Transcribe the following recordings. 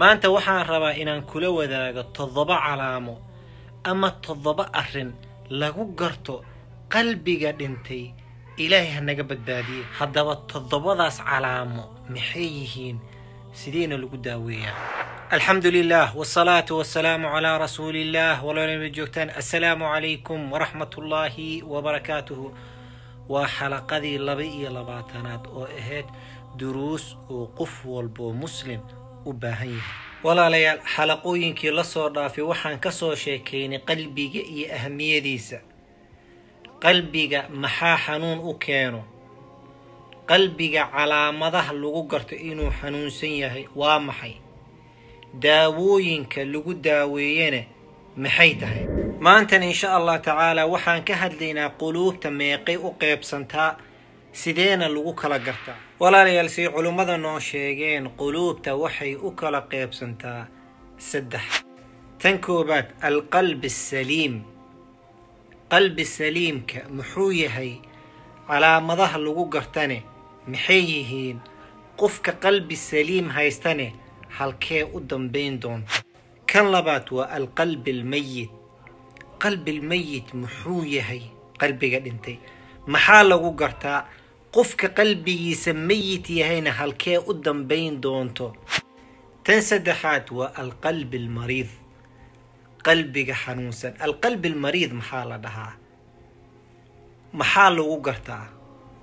maanta waxaan rabaa inaan kula wadaago toddoba calaamo ama toddoba arrin lagu garto qalbiga dhintay. Ilaahay ha naga badbaadiye haddaba toddobadaas calaamo maxay yihiin? Sideena lagu daaweeyaa. Alxamdu lilah wsalaatu wasalaamu calaa rasuuli illah walaalama joogtaan? Assalaamu calaykum waraxmat ullaahi wabarakaatuhu. Waa xalaqadii laba iyo labaatanaad oo ahayd duruus oo qof walboo muslim u baahan yahay. Walaalayaal xalaqooyinkii la soo dhaafay waxaan ka soo sheekaynay qalbiga iyo ahamiyadiisa. Qalbiga maxaa xanuun u keeno? Qalbiga calaamadaha lagu garto inuu xanuunsan yahay waa maxay? Daawooyinka lagu daaweeyana maxay tahay? Maantan insha allah tacaala waxaan ka hadlaynaa quluubta meeqay u qeybsantaa sideena lagu kala gartaa. Walaalayaal say culummada noo sheegeen quluubta waxay u kala qeybsantaa saddex. Tan koobaad alqalbi asaliim qalbi saliimka muxuu yahay calaamadaha lagu gartane maxay yihiin? Qofka qalbi saliim haystane halkee u dambayn doonta? Kan labaad waa alqalbi almayit qalbi almayit muxuu yahay? Qalbiga dhintay. Maxaa lagu gartaa qofka qalbigiisa mayit yahayna halkee u dambayn doonto. Tan saddexaad waa alqalbi almariid. Qalbiga xanuunsan. Alqalbi almariid maxaa la dhahaa? Maxaa lagu gartaa?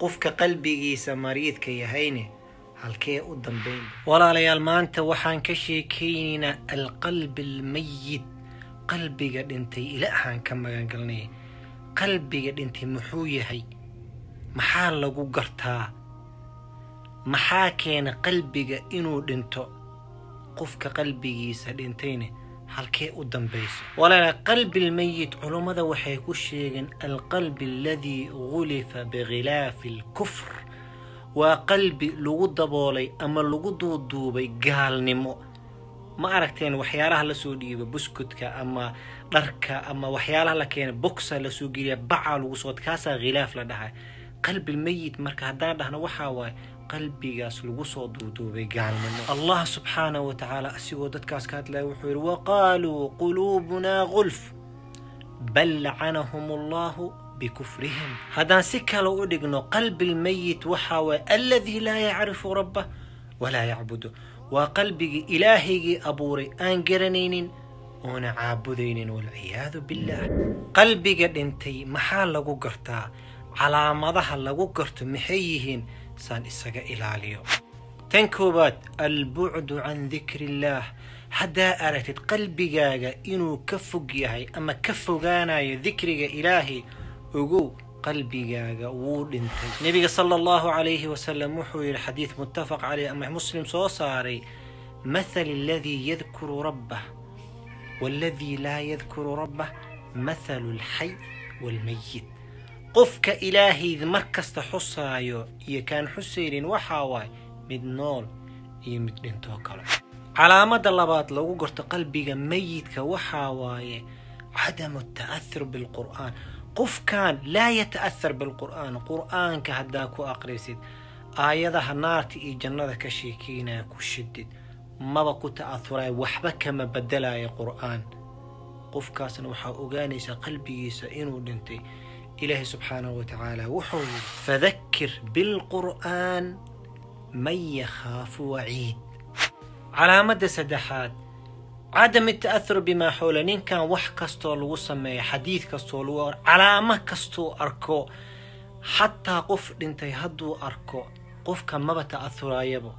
Qofka qalbigiisa mariidka yahayne halkee u dambayn walaalayaal maanta waxaan ka sheekaynaynaa alqalbi almayit. Qalbiga dhintay ilaahaan ka magangalnay. Qalbiga dhintay muxuu yahay maxaa lagu gartaa? Maxaa keena qalbiga inuu dhinto? Qofka qalbigiisa dhintayne halkee u dambayso? Walaala qalbi lmayit culummada waxay ku sheegeen alqalbi aladii gulifa bikhilaafi alkufr. Waa qalbi lagu daboolay ama lagu duuduubay gaalnimo. Ma aragteen waxyaalaha la soo dhiiba buskudka ama dharka ama waxyaalaha la keena bogsa la soo geliya bacaa lagu soo kaasaa khilaaf la dhahay qalbilmayit marka haddaan dhahno waxaa waaye qalbigaas lagu soo duuduubay gaalnimo. Allah subxaanahu wa tacaala asigoo dadkaas ka hadlaya wuxuu yidhi waqaaluu quluubunaa gulf bal lacanahum allahu bikufrihim. Haddaan si kale u dhigno qalbilmayit waxaa waaye aladii laa yacrifu rabbah walaa yacbudu. Waa qalbigii ilaahaygii abuuray aan garanaynin oona caabudaynin walciyaadu billaah qalbiga dhintay maxaa lagu gartaa calaamadaha lagu garto maxay yihiin? Saan isaga ilaaliyo. Tan koowaad albucdu can dikri illaah haddaa aragtid qalbigaaga inuu ka fog yahay ama ka fogaanayo dikriga ilaahay ogow qalbigaaga wuu dhintay. Nebiga sala allahu calayhi wasalam wuxuu yidhi xadiid muttafaq caleyh ama muslim soo saaray mathal aladii yadkuru rabbah waaladii laa yadkuru rabbah mathalu alxay waalmayit qofka ilaahayd mar kasta xusaayo iyo kaan xusaynin waxaa waaye mid nool iyo mid dhintoo kale. Calaamada labaad lagu garto qalbiga mayidka waxaa waaye cadamu ta'ahur bilqur'aan. Qofkan laa yata'ahar bilqur'aan qur'aanka haddaa ku aqrisid aayadaha naarta iyo jannada ka sheekeynaya ku shidid maba ku ta'ahuraya waxba kama bedelaya qur'aan. Qofkaasna waxaa ogaanaysaa qalbigiisa inuu dhintay ilaahi subxaanahu wa tacaala wuxuu yidhi fadakir bilqur'aan man yakhaafu waciid calaamadda saddexaad cadam ita'ahur bimaa xowla ninkan wax kastoo lagu sameeyo xadiid kastoo lagu calaamo kastoo arko xataa qof dhintay hadduu arko qofka maba ta'ahurayaba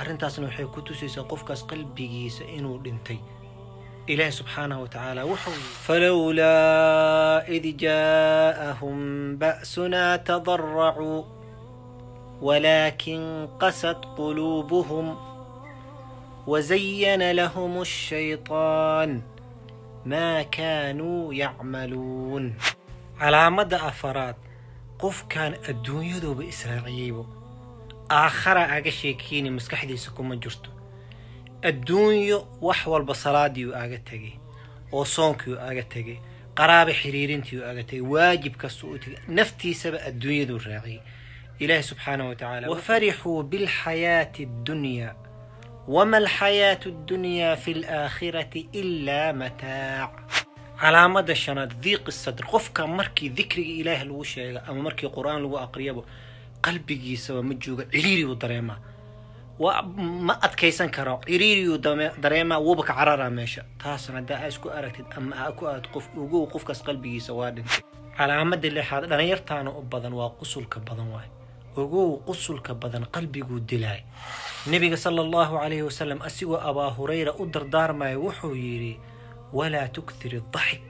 arrintaasna waxay ku tusaysaa qofkaas qalbigiisa inuu dhintay إله سبحانه وتعالى وحو فلولا إذ جاءهم بأسنا تضرعوا ولكن قست قلوبهم وزين لهم الشيطان ما كانوا يعملون. على مدى أفراد قف كان الدنيا ذو بإسرائيل. آخر أغشي كيني مسكحدي سكوم جرتو. adduunyo wax walba salaadii u aga tegay oo soonkii u aga tegay qaraaba xiriirintii u aga tegay waajib kastuu u tegay naftiisaba adduunyaduu raaciyay ilaahi subxaanahu wa tacaala wafarixuu bilxayaati addunya wama alxayaatu addunya fi laakhirati ilaa mataac calaamada shanaad diiqi sadr qofka markii dikriga ilaahi lagu sheega ama markii qur'aan lagu aqriyaba qalbigiisaba ma jooga ciriiri u dareemaa waa ma adkaysan karo. Ciriiriyuu dareemaa wuuba ka cararaa meesha. Taasna haddaa aa isku aragtid ama aa ku aragtid qof ugow qofkaas qalbigiisa waa dhintay. Calaamada lixaad dhalinyartaana u badan waa qusulka badan waay. Ogow qusulka badan qalbiguu dilaay. Nebiga sala allahu calayhi wasalam asigoo abaa hurayra u dardaarmaya wuxuu yidhi walaa tukthir adaxik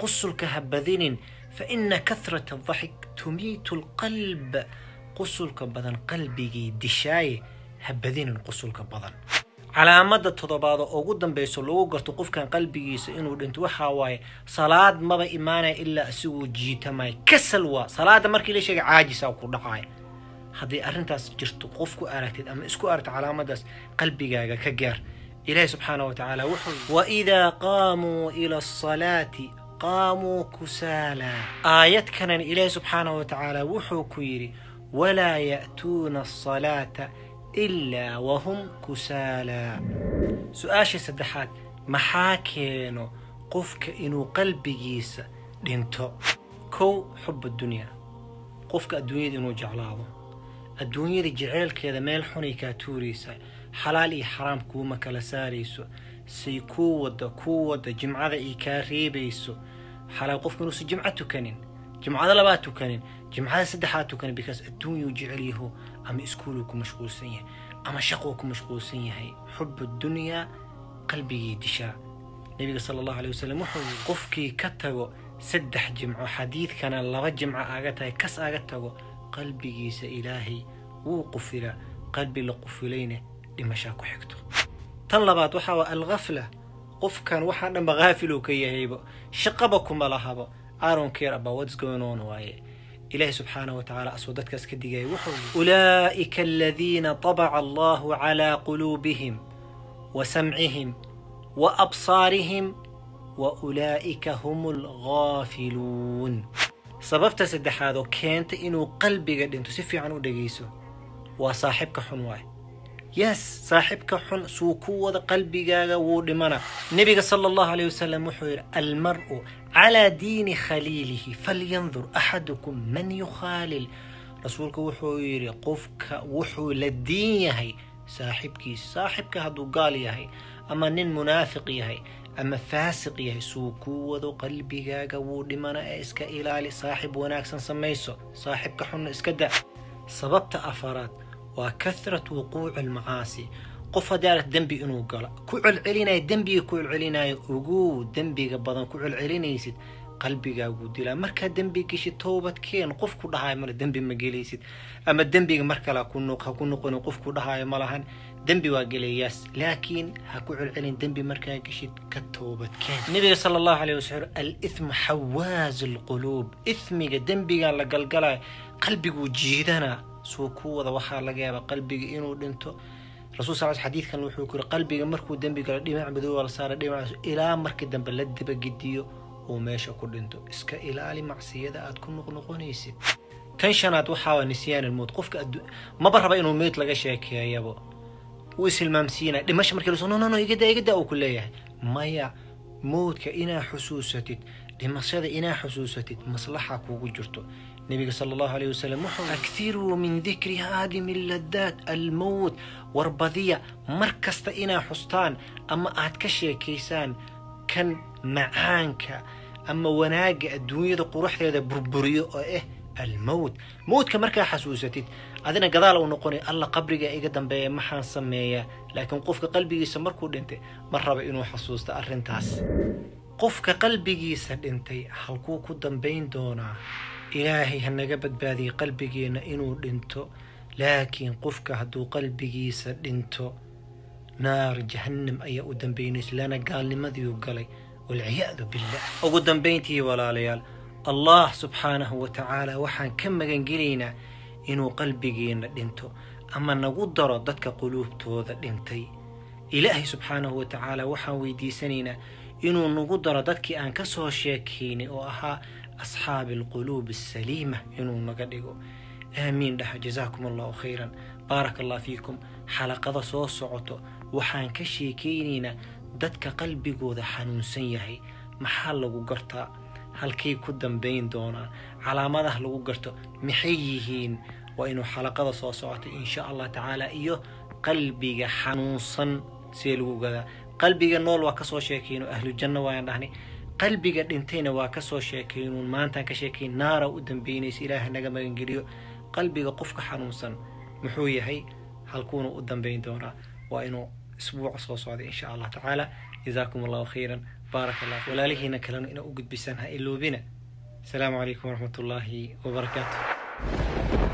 qusulka ha badinin fa ina kahrata adaxik tumiitu alqalb. Qusulka badan qalbigii dishaaye ha badinin qusulka badan. Calaamada toddobaad oo ugu dambayso lagu garto qofkan qalbigiisa inuu dhinto waxaa waaye salaad maba imaanaya ilaa asiguu jiitamaya kasal waa salaada markii la sheegay caajisa ku dhacaya haddii arrintaas jirto qof ku aragtid ama isku aragta calaamadaas qalbigaaga ka gaar. Ilaahi subxaana wa tacaala wuxuu waidaa qaamuu ila asalaati qaamuu kusaala. Aayad kanan ilaahi subxaana wa tacaala wuxuu ku yidhi walaa ya'tuuna asalaata ilaa wahum kusaalaa su'aasha saddexaad maxaa keeno qofka inuu qalbigiisa dhinto kow xub adunyaa qofka adduunyada inuu jeclaado adduunyada jeceelkeeda meel xunay kaa tuuraysa xalaal iyo xaraam kuuma kala saarayso say kuu wadda kuu wadda jimcada ay kaa reebayso xalaal qofka inuusan jimco tukanin jimcada labaad tukanin jimcada saddexaad tukanin bikaas adduunyuu jecel ama iskuuluu ku mashquulsan yahay ama shaquu ku mashquulsan yahay. Xub dunyaa qalbigii dishaa nebiga sala allahu alay wasalam wuxuu yidhi qofkii ka tago saddex jimco xadiidkana laba jimco aaga tahay kas aaga tago qalbigiisa ilaahay wuu qufilaa qalbi la qufilayna dhimashaa ku xigto. Tan labaad waxaa waa alghafla. Qofkan waxaa dhanba haafiluu ka yahaybo shaqaba kuma lahabo aron care about what's going on waaye ilaahi subxaanaه wa tacaala asoo dadkaas ka digaya wuxuu yidhi ulaa'ika aladiina طabaca allahu calaa quluubihim wa samcihim wa absaarihim wa ulaa'ika hum alghaafiluun sababta saddexaad oo keenta inuu qalbiga dhinto si fiican u dhegayso waa saaxibka xun waaye يس صاحب كحن سوكو قلب جاجا ودمنا النبي صلى الله عليه وسلم وحير المرء على دين خليله فلينظر أحدكم من يخالل رسولك وحير قفك وحو للدين يهي صاحبك صاحبك هدو قال يهي أما نن منافق هي أما فاسق يا هي سوكو قلب جاجا ودمنا إسك إلالي صاحب وناكسن سميسو صاحب كحن إسكدا سببت أفراد waa kahrat wuquuci almacaasi. Qof haddii aragt dembi inuu galo ku celcelinaya dembiga ku celcelinayo oguu dembiga badan ku celcelinaysid qalbigaaguu dilaa. Markaa dembi geshid toobadkeen qof ku dhahaayo male dembi ma gelaysid. Ama dembiga mar kale ha ku noqonin qof ku dhahaayo ma dembi waa gelayaas laakiin ha ku celcelin dembi markaa geshid ka toobadkeen nabiga sala allahu alayh wasalam alithmu xawaazu alquluub ithmiga dembigan la galgalayo qalbiguu jiidanaa suu ku wada waxaa laga yaabaa qalbiga inuu dhinto. Rasul sal xadiidkan wuxuu ku yiri qalbiga markuu dembi galo dhinac madooba la saara dhinacaas ilaa markii dambe la dibagediyo uu meesha ku dhinto. Iska ilaali macsiyada aad ku noqnoqonaysid. Tan shanaad waxaa nisyaan ilmowt qofka maba raba inuu meyd laga sheekeeyabo wuu ishilmaamsiinaya dhimasha markii la soo no no igada igada uu ku leeyahay. Maya mowdka inaa xusuusatid dhimashada inaa xusuusatid maslaxa kuugu jirto. Nebiga sala allahu alayh wasalam wuxuu akthiruu min dikri haadimi ladaat almowt warbadiya mar kasta inaa xustaan ama aad ka sheekaysaan kan macaanka ama wanaagga adduunyada quruxdeeda burburiyo oo ah almowt mowdka markaa xasuusatid adina gadaal uu noqonay alla qabriga iga dambeeya maxaan sameeyaa. Laakiin qofka qalbigiisa markuu dhintay ma raba inuu xasuusto arrintaas qofka qalbigiisa dhintay halkuu ku dambayn doonaa ilaahay ha naga badbaadiyay qalbigeenna inuu dhinto. Laakiin qofka hadduu qalbigiisa dhinto naar jahannam ayaa u dambaynaysa lana gaalnimadiiu galay. Walciyaadu billah. Ugu dambayntii walaalayaal allah subxaanahu wa tacaala waxaan ka magangelaynaa inuu qalbigeenna dhinto. Ama nagu daro dadka quluubtooda dhintay. Ilaahay subxaanahu wa tacaala waxaan weydiisanaynaa inuu nagu daro dadkii aan ka soo sheekaynay oo ahaa asxaabi alquluub asaliima inuu naga dhigo. Aamiin dhaha jazaakum allahu khayran. Baaraka allah fiikum. Xalaqada soo socoto waxaan ka sheekaynaynaa dadka qalbigooda xanuunsan yahay. Maxaa lagu gartaa? Halkay ku dambayn doonaan. Calaamadaha lagu garto maxay yihiin? Waa inuu xalaqada soo socotay insha allah tacaala iyo qalbiga xanuunsan see lagu gadaa qalbiga nool waa ka soo sheekayno ahlu janno waayaan dhahnay qalbiga dhintayna waa ka soo sheekaynuun maantaan ka sheekayn naara u dambeynaysa ilaaha naga magangeliyo. Qalbiga qofka xanuunsan muxuu yahay halkuuna u dambayn doonaa. Waa inuu isbuuca soo socda insha allah tacaala. Jazaakum allahu khayran. Baarak allah walaalihiina kalena ina u gudbisaan ha iloobina. Asalaamu calaykum waraxmat ullaahi wabarakaatu